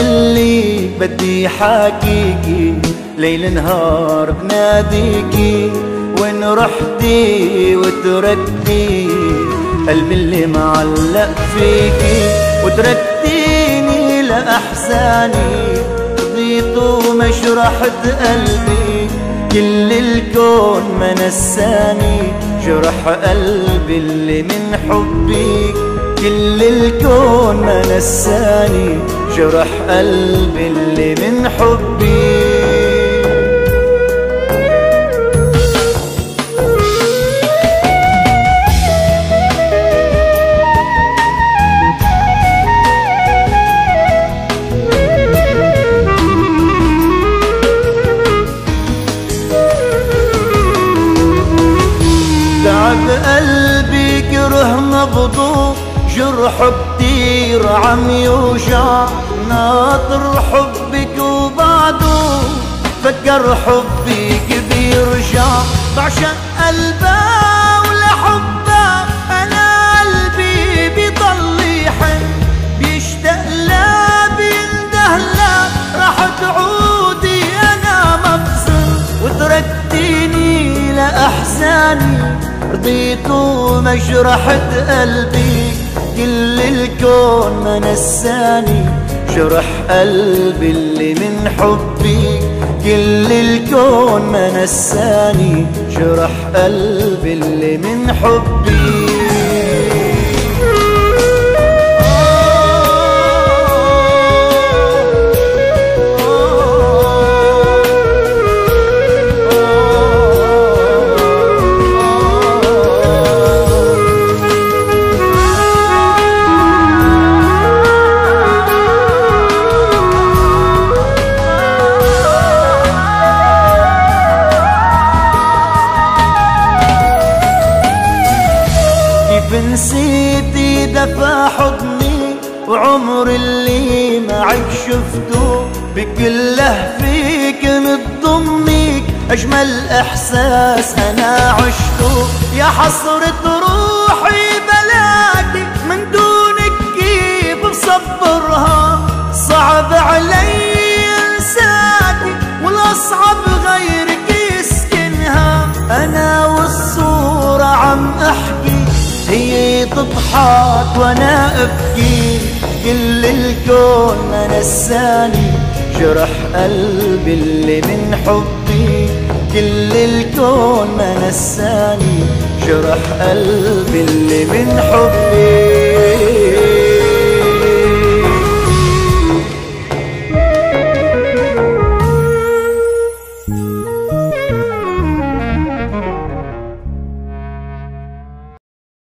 اللي بدي حاكيكي ليل نهار بناديكي. وين رحتي وتركتي قلبي اللي معلق فيكي. وتركتيني لأحزاني. رضيت ومشرحت قلبي. كل الكون ما نساني. جرح قلبي اللي من حبك كل الكون ما نساني. جرح قلبي اللي من حبي. تعب قلبي كره نبضه جرح كتير عم يوجع. ناطر حبك وبعده فكر حبك بيرجع. بعشق قلبها ولحبها أنا قلبي بيضل يحن. بيشتاق لا بينده لا. راح تعودي أنا مبسوط وتركتيني لأحزاني. رضيت ومجرحت قلبي كل الكون ما نساني. جرح قلبي اللي من حبي. كل الكون ما نساني. جرح قلبي اللي من حبي. كيف نسيتي دفع حضني وعمر اللي معك شفته بكل لهفيك متضميك أجمل إحساس أنا عشته. يا حسرة روحي بلاكي من دونك كيف بصبرها هي تضحك وأنا أبكي. كل الكون ما نساني جرح قلبي اللي من حبي. كل الكون ما نساني جرح قلبي اللي من حبي.